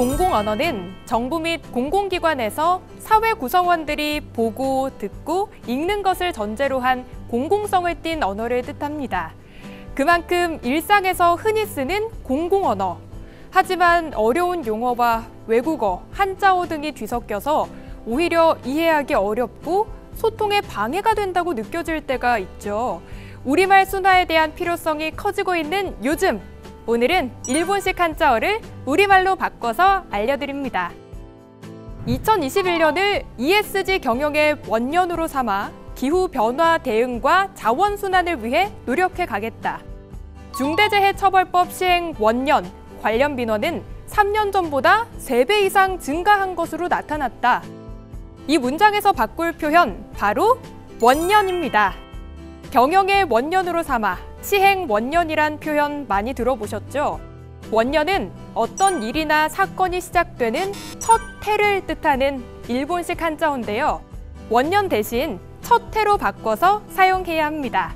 공공언어는 정부 및 공공기관에서 사회 구성원들이 보고, 듣고, 읽는 것을 전제로 한 공공성을 띤 언어를 뜻합니다. 그만큼 일상에서 흔히 쓰는 공공언어. 하지만 어려운 용어와 외국어, 한자어 등이 뒤섞여서 오히려 이해하기 어렵고 소통에 방해가 된다고 느껴질 때가 있죠. 우리말 순화에 대한 필요성이 커지고 있는 요즘 오늘은 일본식 한자어를 우리말로 바꿔서 알려드립니다. 2021년을 ESG 경영의 원년으로 삼아 기후 변화 대응과 자원 순환을 위해 노력해 가겠다. 중대재해처벌법 시행 원년 관련 민원은 3년 전보다 3배 이상 증가한 것으로 나타났다. 이 문장에서 바꿀 표현 바로 원년입니다. 경영의 원년으로 삼아 시행 원년이란 표현 많이 들어보셨죠? 원년은 어떤 일이나 사건이 시작되는 첫 해를 뜻하는 일본식 한자어인데요. 원년 대신 첫 해로 바꿔서 사용해야 합니다.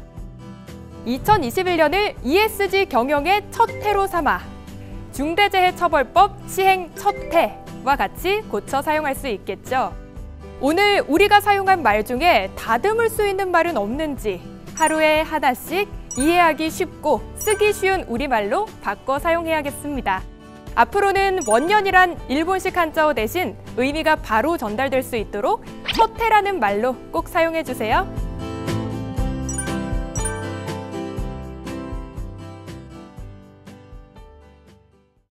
2021년을 ESG 경영의 첫 해로 삼아 중대재해처벌법 시행 첫 해와 같이 고쳐 사용할 수 있겠죠. 오늘 우리가 사용한 말 중에 다듬을 수 있는 말은 없는지 하루에 하나씩 이해하기 쉽고 쓰기 쉬운 우리말로 바꿔 사용해야겠습니다. 앞으로는 원년이란 일본식 한자어 대신 의미가 바로 전달될 수 있도록 첫해라는 말로 꼭 사용해 주세요.